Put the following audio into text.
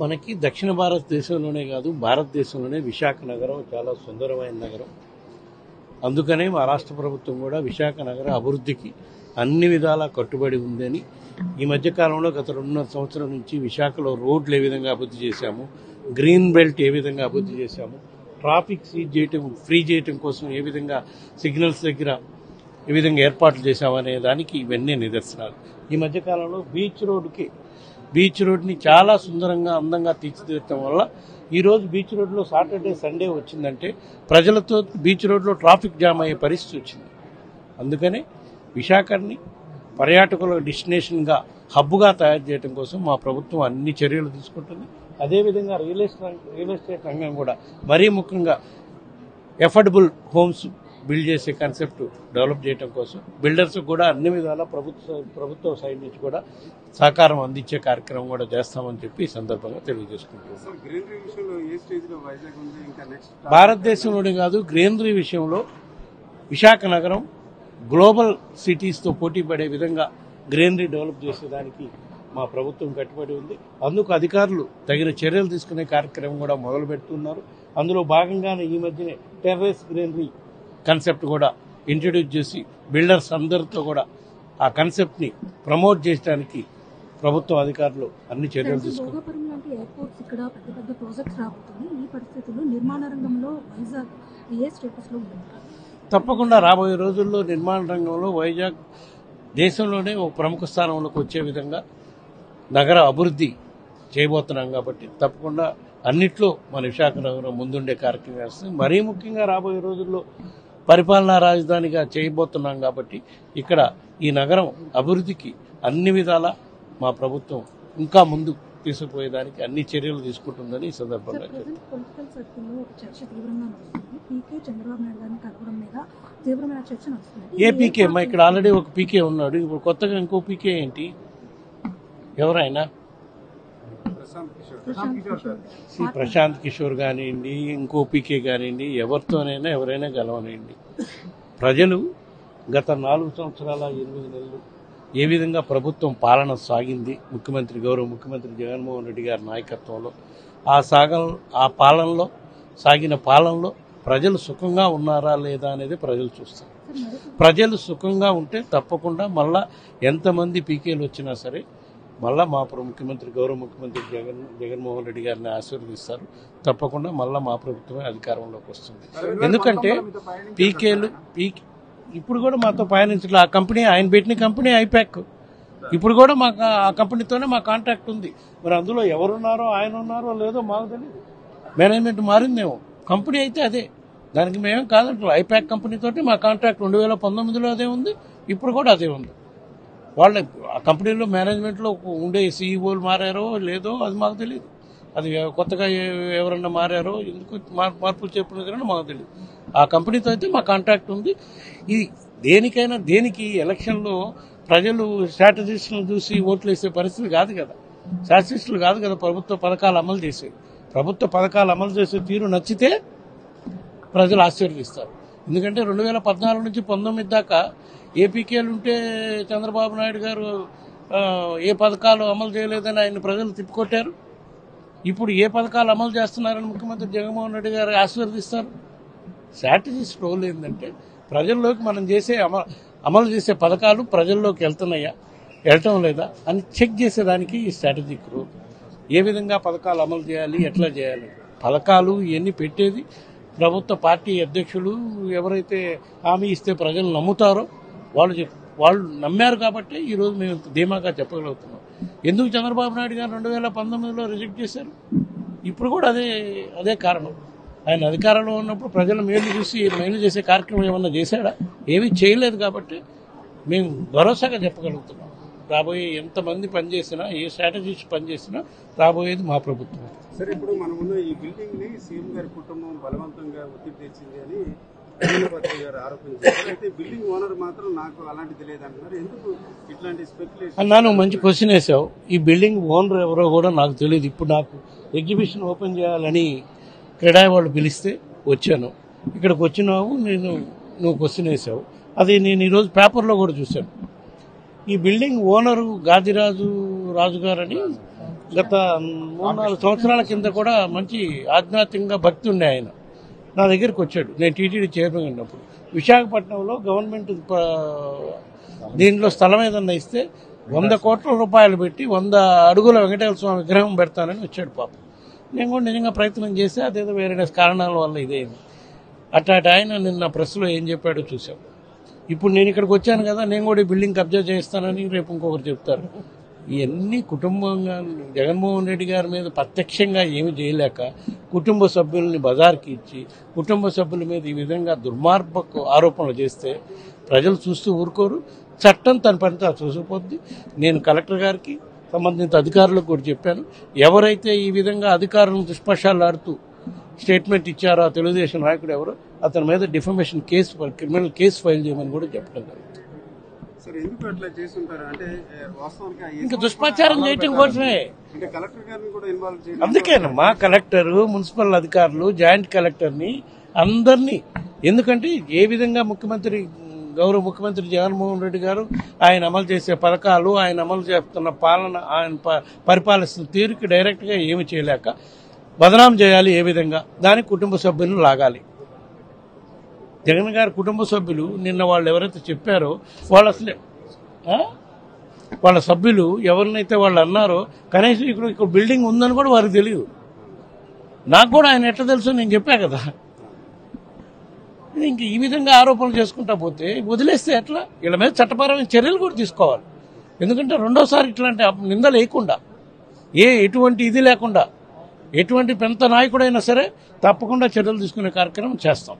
మనకి దక్షిణ భారతదేశంలోనే కాదు భారతదేశంలోనే విశాఖ నగరం చాలా సుందరమైన నగరం. అందుకనే మా రాష్ట్ర ప్రభుత్వం కూడా విశాఖ నగర అభివృద్ధికి అన్ని విధాలా కట్టుబడి ఉందని ఈ మధ్యకాలంలో గత రెండున్నర సంవత్సరం నుంచి విశాఖలో రోడ్లు ఏ విధంగా అభివృద్ధి చేశాము గ్రీన్ బెల్ట్ ఏ విధంగా అభివృద్ధి చేశాము ట్రాఫిక్ సీజ్ చేయటం ఫ్రీ చేయటం కోసం ఏ విధంగా సిగ్నల్స్ దగ్గర ఏ విధంగా ఏర్పాట్లు చేశామనే దానికి ఇవన్నీ నిదర్శనాలు. ఈ మధ్యకాలంలో బీచ్ రోడ్డుకి బీచ్ రోడ్ని చాలా సుందరంగా అందంగా తీర్చిదిద్దటం వల్ల ఈరోజు బీచ్ రోడ్లో సాటర్డే సండే వచ్చిందంటే ప్రజలతో బీచ్ రోడ్లో ట్రాఫిక్ జామ్ అయ్యే పరిస్థితి వచ్చింది. అందుకనే విశాఖని పర్యాటకుల డెస్టినేషన్గా హబ్గా తయారు చేయడం కోసం మా ప్రభుత్వం అన్ని చర్యలు తీసుకుంటుంది. అదేవిధంగా రియల్ ఎస్టేట్ రియల్ ఎస్టేట్ రంగం కూడా మరీ ముఖ్యంగా ఎఫర్డబుల్ హోమ్స్ బిల్డ్ చేసే కాన్సెప్ట్ డెవలప్ చేయడం కోసం బిల్డర్స్ కూడా అన్ని విధాలా ప్రభుత్వ ప్రభుత్వ సైడ్ నుంచి కూడా సహకారం అందించే కార్యక్రమం కూడా చేస్తామని చెప్పి ఈ సందర్భంగా తెలియజేసుకుంటున్నాం. భారతదేశంలోనే కాదు గ్రీనరీ విషయంలో విశాఖ నగరం గ్లోబల్ సిటీస్తో పోటీ పడే విధంగా గ్రీనరీ డెవలప్ చేసేదానికి మా ప్రభుత్వం కట్టుబడి ఉంది. అందుకు అధికారులు తగిన చర్యలు తీసుకునే కార్యక్రమం కూడా మొదలు పెడుతున్నారు అందులో భాగంగానే ఈ మధ్యనే టెర్రస్ గ్రీనరీ కాన్సెప్ట్ కూడా ఇంట్రడ్యూస్ చేసి బిల్డర్స్ అందరితో కూడా ఆ కాన్సెప్ట్ని ప్రమోట్ చేయడానికి ప్రభుత్వం అధికారులు అన్ని చర్యలు ఉంటుంది తప్పకుండా రాబోయే రోజుల్లో నిర్మాణ రంగంలో వైజాగ్ దేశంలోనే ఒక ప్రముఖ స్థానంలోకి వచ్చే విధంగా నగర అభివృద్ధి చేయబోతున్నాం కాబట్టి తప్పకుండా అన్నిట్లో మన విశాఖ నగరం ముందుండే కార్యక్రమం చేస్తుంది మరీ ముఖ్యంగా రాబోయే రోజుల్లో పరిపాలనా రాజధానిగా చేయబోతున్నాం కాబట్టి ఇక్కడ ఈ నగరం అభివృద్ధికి అన్ని విధాల మా ప్రభుత్వం ఇంకా ముందు తీసుకుపోయేదానికి అన్ని చర్యలు తీసుకుంటుందని ఈ సందర్భంగా ఏ పీకే? మా ఇక్కడ ఆల్రెడీ ఒక పీకే ఉన్నాడు. ఇప్పుడు కొత్తగా ఇంకో పీకే ఏంటి? ఎవరైనా? ప్రశాంత్ కిషోర్. కానివ్వండి ఇంకో పీకే కానివ్వండి ఎవరితోనైనా ఎవరైనా గెలవనివ్వండి. ప్రజలు గత నాలుగు సంవత్సరాల ఎనిమిది నెలలు ఏ విధంగా ప్రభుత్వం పాలన సాగింది? ముఖ్యమంత్రి గౌరవ ముఖ్యమంత్రి జగన్మోహన్ రెడ్డి గారి నాయకత్వంలో. ఆ సాగ ఆ పాలనలో సాగిన పాలనలో ప్రజలు సుఖంగా ఉన్నారా లేదా అనేది ప్రజలు చూస్తారు. ప్రజలు సుఖంగా ఉంటే తప్పకుండా మళ్ళా ఎంతమంది పీకేలు వచ్చినా సరే మళ్ళా మా ముఖ్యమంత్రి గౌరవ ముఖ్యమంత్రి జగన్ జగన్మోహన్ రెడ్డి గారిని ఆశీర్వదిస్తారు. తప్పకుండా మళ్ళా మా ప్రభుత్వమే అధికారంలోకి వస్తుంది. ఎందుకంటే పీకేలు పీకే ఇప్పుడు కూడా మాతో పయనించలే ఆ కంపెనీ ఆయన పెట్టిన కంపెనీ ఐపాక్. ఇప్పుడు కూడా మాకు ఆ కంపెనీతోనే మా కాంటాక్ట్ ఉంది. మరి అందులో ఎవరున్నారో ఆయన ఉన్నారో లేదో మాకు తెలియదు మేనేజ్మెంట్ మారిందేమో కంపెనీ అయితే అదే. దానికి మేమేం కాదంటాం ఐపాక్ కంపెనీతోటి మా కాంట్రాక్ట్ రెండు వేల పంతొమ్మిదిలో అదే ఉంది. ఇప్పుడు కూడా అదే ఉంది. వాళ్ళ ఆ కంపెనీలో మేనేజ్మెంట్లో ఉండే సీఈఓలు మారారో లేదో అది మాకు తెలియదు అది కొత్తగా ఎవరన్నా మారారో ఎందుకు మార్పులు చెప్పిన మాకు తెలియదు ఆ కంపెనీతో అయితే మా కాంట్రాక్ట్ ఉంది. ఇది దేనికైనా దేనికి ఎలక్షన్లో ప్రజలు స్ట్రాటజిస్టులను చూసి ఓట్లు వేసే పరిస్థితి కాదు కదా. స్ట్రాటజిస్టులు కాదు కదా ప్రభుత్వ పథకాలు అమలు చేసేది. ప్రభుత్వ పథకాలు అమలు చేసే తీరు నచ్చితే ప్రజలు ఆశీర్వదిస్తారు. ఎందుకంటే రెండు వేల పద్నాలుగు నుంచి పంతొమ్మిది దాకా ఏపీకేలు ఉంటే చంద్రబాబు నాయుడు గారు ఏ పథకాలు అమలు చేయలేదని ఆయన ప్రజలు తిప్పికొట్టారు. ఇప్పుడు ఏ పథకాలు అమలు చేస్తున్నారని ముఖ్యమంత్రి జగన్మోహన్ రెడ్డి గారు ఆశీర్వదిస్తారు. స్ట్రాటజిస్ట్ రోల్ ఏంటంటే ప్రజల్లోకి మనం చేసే అమలు అమలు చేసే పథకాలు ప్రజల్లోకి వెళ్తున్నాయా వెళ్ళటం లేదా అని చెక్ చేసేదానికి ఈ స్ట్రాటజిక్ రోల్ ఏ విధంగా పథకాలు అమలు చేయాలి ఎట్లా చేయాలి? పథకాలు ఇవన్నీ పెట్టేది ప్రభుత్వ పార్టీ అధ్యక్షులు ఎవరైతే హామీ ఇస్తే ప్రజలు నమ్ముతారో వాళ్ళు చెప్ వాళ్ళు నమ్మారు కాబట్టి ఈరోజు మేము ఇంత ధీమాగా చెప్పగలుగుతున్నాం. ఎందుకు చంద్రబాబు నాయుడు గారు రెండు వేల పంతొమ్మిదిలో రిజెక్ట్ చేశారు? ఇప్పుడు కూడా అదే అదే కారణం. ఆయన అధికారంలో ఉన్నప్పుడు ప్రజల మేలు చూసి మేలు చేసే కార్యక్రమం ఏమన్నా చేశాడా? ఏమీ చేయలేదు కాబట్టి మేము భరోసాగా చెప్పగలుగుతున్నాం. రాబోయే ఎంతమంది పనిచేసినా ఏ స్ట్రాటజిస్ట్ పనిచేసినా రాబోయేది మా ప్రభుత్వం. సరే ఇప్పుడు మనం ఉన్న ఈ బిల్డింగ్ని సీఎం గారి కుటుంబం బలవంతంగా ఒత్తిడి తెచ్చింది అని వీరభద్ర గారు ఆరోపించారు అయితే బిల్డింగ్ ఓనర్ మాత్రం నాకు అలాంటి తెలియదు అంటున్నారు. ఎందుకు ఇట్లాంటి స్పెక్యులేషన్ అన్నా నువ్వు మంచి క్వశ్చన్ వేసావు. ఈ బిల్డింగ్ ఓనర్ ఎవరో కూడా నాకు తెలియదు. ఇప్పుడు నాకు ఎగ్జిబిషన్ ఓపెన్ చేయాలని క్రీడా వాళ్ళు పిలిస్తే వచ్చాను. ఇక్కడికి వచ్చినావు నేను నువ్వు క్వశ్చన్ వేసావు. అది నేను ఈరోజు పేపర్లో కూడా చూశాను. ఈ బిల్డింగ్ ఓనరు గాదిరాజు రాజు గారని గత మూడు నాలుగు సంవత్సరాల కింద కూడా మంచి ఆధ్యాత్మికంగా భక్తి ఉండే ఆయన. నా దగ్గరికి వచ్చాడు. నేను టీటీడీ చైర్మన్ ఉన్నప్పుడు. విశాఖపట్నంలో గవర్నమెంట్ దీంట్లో స్థలం ఏదన్నా ఇస్తే వంద కోట్ల రూపాయలు పెట్టి వంద అడుగుల వెంకటేశ్వర స్వామి విగ్రహం పెడతానని వచ్చాడు పాపం. నేను కూడా నిజంగా ప్రయత్నం చేస్తే అదేదో వేరే కారణాల వల్ల ఇదేమి అట్లాంటి ఆయన నిన్న ప్రెస్లో ఏం చెప్పాడో చూసాం ఇప్పుడు నేను ఇక్కడికి వచ్చాను కదా నేను కూడా ఈ బిల్డింగ్ కబ్జా చేస్తానని రేపు ఇంకొకరు చెప్తారు. ఇవన్నీ కుటుంబంగా జగన్మోహన్ రెడ్డి గారి మీద ప్రత్యక్షంగా ఏమి చేయలేక కుటుంబ సభ్యుల్ని బజార్కి ఇచ్చి కుటుంబ సభ్యుల మీద ఈ విధంగా దుర్మార్గపు ఆరోపణలు చేస్తే ప్రజలు చూస్తూ ఊరుకోరు. చట్టం తన పని తాను చూసిపోద్ది. నేను కలెక్టర్ గారికి సంబంధిత అధికారులకు కూడా చెప్పాను. ఎవరైతే ఈ విధంగా అధికారులను దుష్పర్షాలాడుతూ స్టేట్మెంట్ ఇచ్చారో తెలుగుదేశం నాయకుడు ఎవరో అతని మీద defamation case criminal case file చేయమని కూడా చెప్పడం ఆ ఇంకా దుష్ప్రచారం చేయటం కోసమే. కలెక్టర్ అందుకేనమ్మా మున్సిపల్ అధికారులు జాయింట్ కలెక్టర్ని అందరినీ ఎందుకంటే ఏ విధంగా ముఖ్యమంత్రి గౌరవ ముఖ్యమంత్రి జగన్మోహన్ రెడ్డి గారు ఆయన అమలు చేసే పథకాలు ఆయన అమలు చేస్తున్న పాలన ఆయన పరిపాలిస్తున్న తీరుకి డైరెక్ట్గా ఏమి చేయలేక బదనాం చేయాలి ఏ విధంగా దానికి కుటుంబ సభ్యులను లాగాలి. జగన్ గారి కుటుంబ సభ్యులు నిన్న వాళ్ళు ఎవరైతే చెప్పారో వాళ్ళు అసలే వాళ్ళ సభ్యులు ఎవరినైతే వాళ్ళు అన్నారో కనీసం ఇక్కడ ఇక్కడ బిల్డింగ్ ఉందని కూడా వారికి తెలియదు. నాకు కూడా ఆయన ఎట్లా తెలుసు నేను చెప్పా కదా. ఇంక ఈ విధంగా ఆరోపణలు చేసుకుంటా పోతే వదిలేస్తే ఎట్లా? వీళ్ళ మీద చట్టపరమైన చర్యలు కూడా తీసుకోవాలి. ఎందుకంటే రెండోసారి ఇట్లాంటి నింద నిందలు వేయకుండా ఏ ఎటువంటి ఇది లేకుండా ఎటువంటి పెద్ద నాయకుడైనా సరే తప్పకుండా చర్యలు తీసుకునే కార్యక్రమం చేస్తాం.